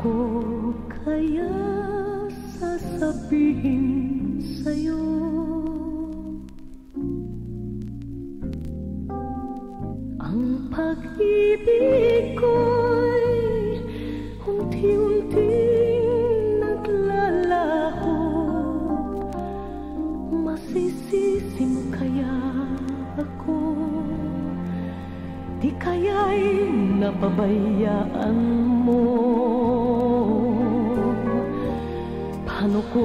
ko kaya sasabihin sa'yo? Ang pag-ibig ko'y unti-unting naglalaho. Masisisi mo kaya ako? Di kaya'y napabayaan mo Paano ko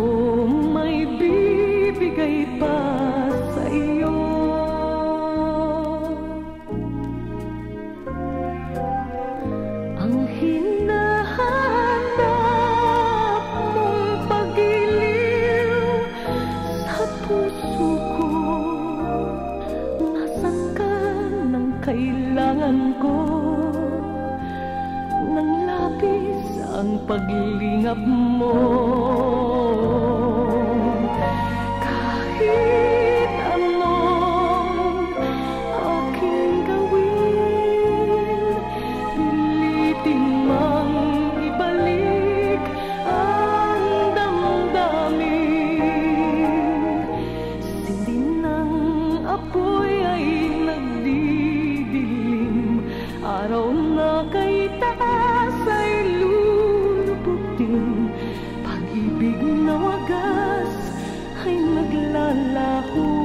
may bibigay pa sa iyo? Ang hinahanap mong pag-iliw sa puso ko Nasaan ka nang kailangan ko ang paglingap mo. Kahit anong aking gawin Pilitin mang ibalik ang damdamin. Sindi apoy ay nagdidilim. Araw na kay taas ay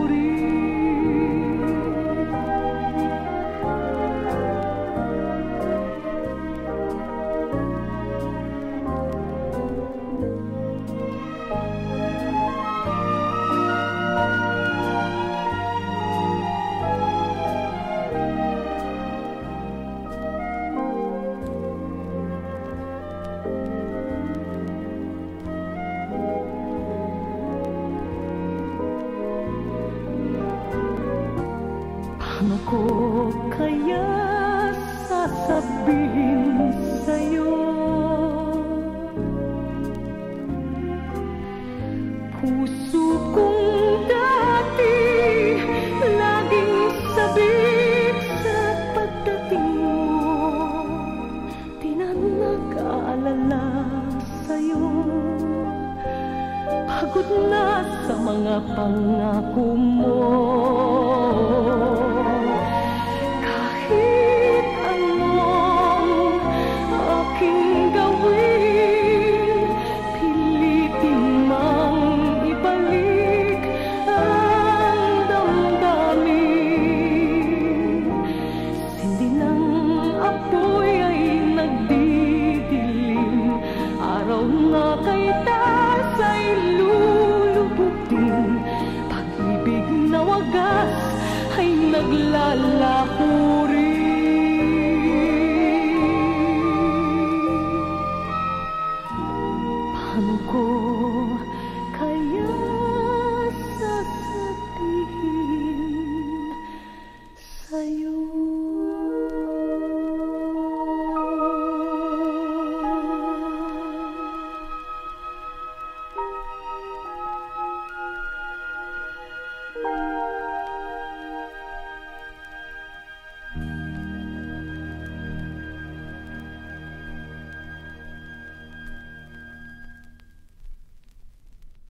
Paano ko kaya sasabihin sa'yo? Puso kong dati Laging sabik sa pagdating mo. Di na nag-aalala sa'yo. Pagod na sa mga pangako mo kay tasa'y lulubog din Pag-ibig na wagas ay naglalaho Paano ko kaya?